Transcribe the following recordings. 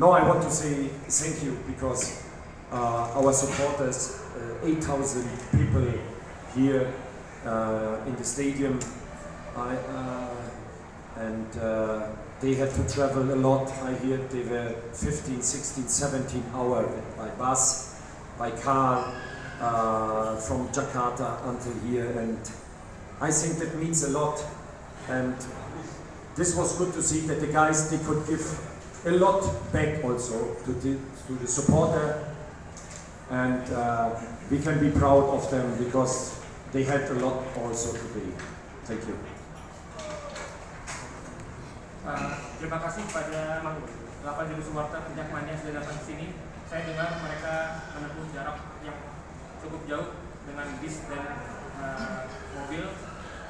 No, I want to say thank you because uh, our supporters, uh, 8,000 people here uh, in the stadium, I, uh, and uh, they had to travel a lot. I hear they were 15, 16, 17 hours by bus, by car, uh, from Jakarta until here, and I think that means a lot. And this was good to see that the guys they could give a lot back also to the, to the supporter, and uh, we can be proud of them because they had a lot also today. Thank you. Uh, terima kasih pada 8.000 supporter Jakmania yang sudah datang ke sini. Saya dengar mereka menempuh jarak yang cukup jauh dengan bis dan uh, mobil.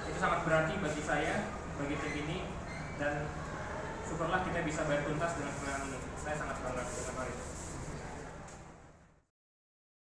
Itu sangat berarti bagi saya, bagi tim ini, dan syukurlah kita bisa bayar tuntas dengan